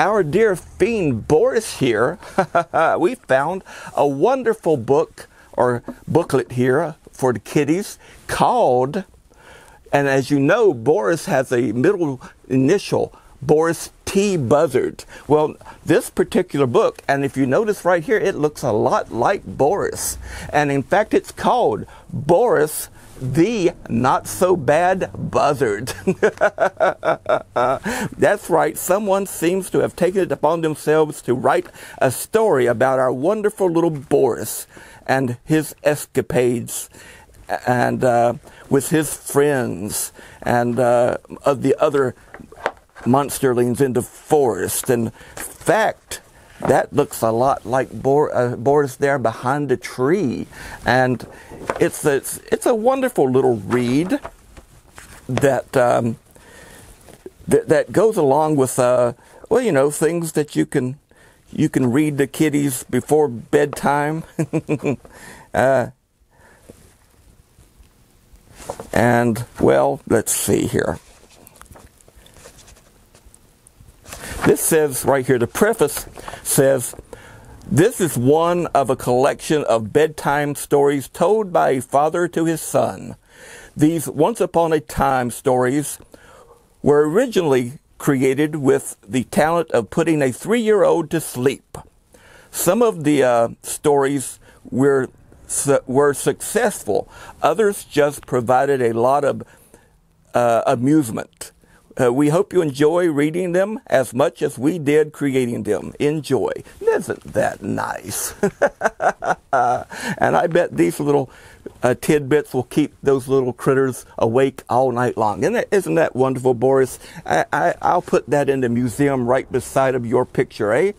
our dear fiend Boris here, we found a wonderful book or booklet here for the kiddies called, and as you know, Boris has a middle initial, Boris T. Buzzard. Well, this particular book, and if you notice right here, it looks a lot like Boris. And in fact, it's called Boris the not so bad buzzard. That's right, someone seems to have taken it upon themselves to write a story about our wonderful little Boris and his escapades and uh, with his friends and uh, of the other monsterlings in the forest. In fact, that looks a lot like Bor- uh, Boris there behind the tree. And it's a, it's a wonderful little read that, um, that, that goes along with, uh, well, you know, things that you can, you can read the kiddies before bedtime. uh, and, well, let's see here. This says right here, the preface says, this is one of a collection of bedtime stories told by a father to his son. These once upon a time stories were originally created with the talent of putting a three year old to sleep. Some of the uh, stories were, su- were successful, others just provided a lot of uh, amusement. Uh, we hope you enjoy reading them as much as we did creating them. Enjoy. Isn't that nice? and I bet these little uh, tidbits will keep those little critters awake all night long. Isn't that, isn't that wonderful, Boris? I, I, I'll put that in the museum right beside of your picture, eh?